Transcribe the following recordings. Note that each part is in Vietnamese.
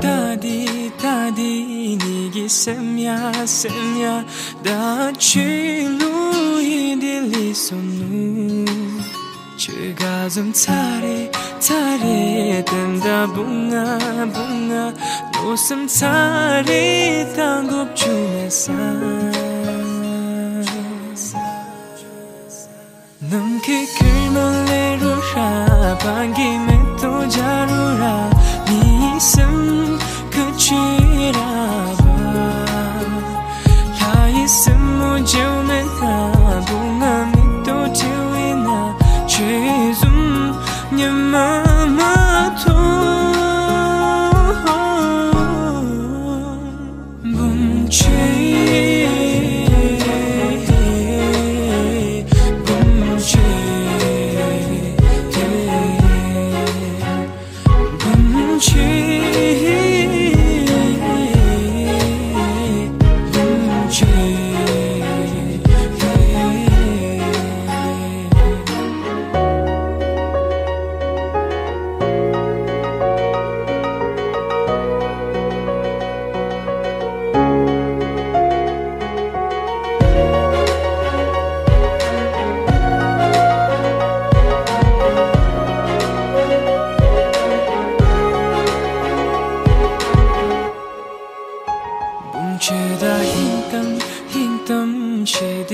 다디 다디 니기 셈야 셈야. 다 칠루이 딜리 손누 칠가슴 차리 차리 된다. 붕아 붕아. 노슴 차리 당급 주메사. 넘게 길만 내루라 반기면 또 자루라. Ra ni sam kachira ba la isam mo jau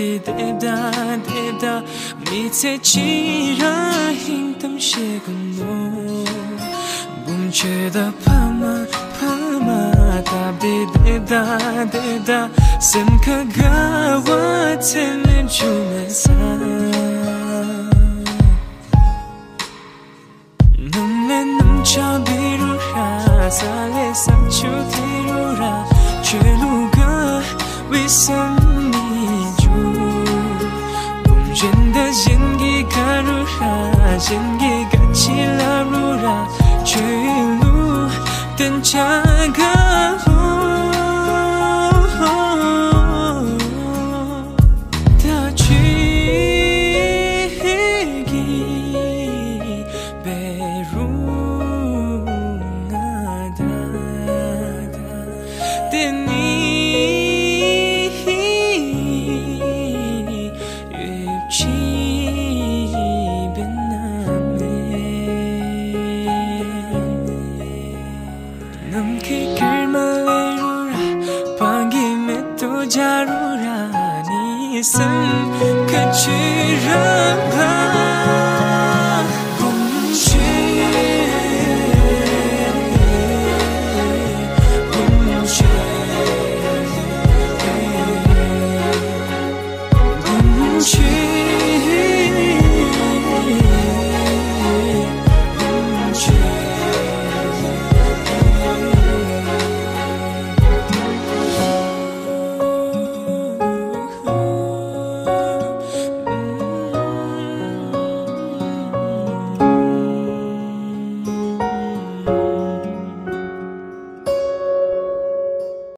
shedi deda deda mitse chira hintam sheguno Buncheda pama pama tabdi deda deda semka gawa chu me sa nam le nam cha bi biru ra. Sale sam chu ti ru ra chelu ga wisam ni 山歌呼被电 Ker mleurah pangime tu jaruran isem.